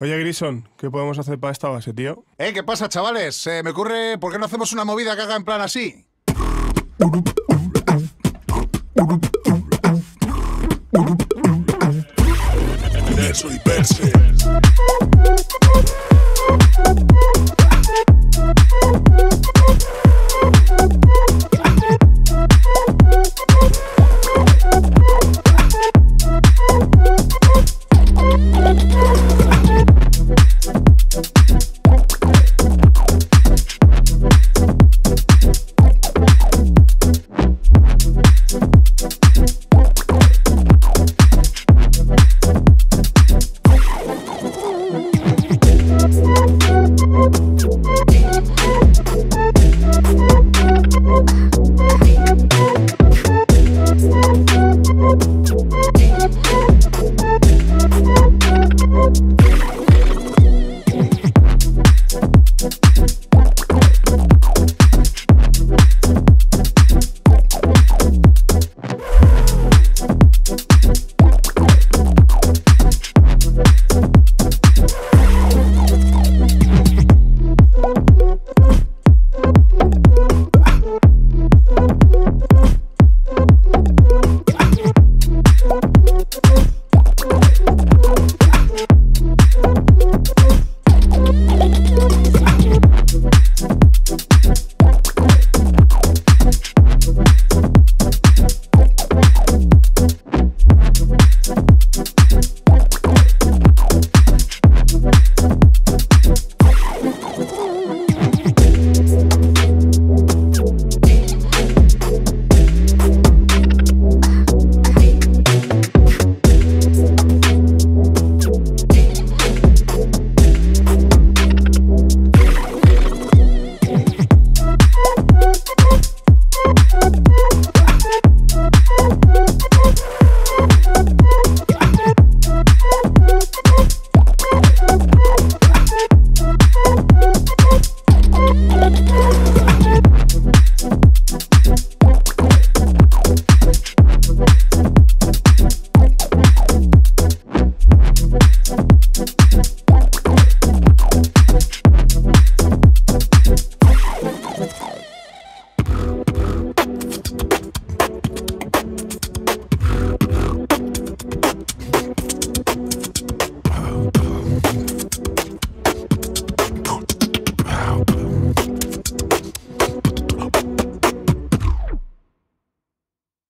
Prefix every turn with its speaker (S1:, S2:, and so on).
S1: Oye, Grison, ¿qué podemos hacer para esta base, tío?
S2: Eh, ¿qué pasa, chavales? Se me ocurre, ¿por qué no hacemos una movida que haga en plan así?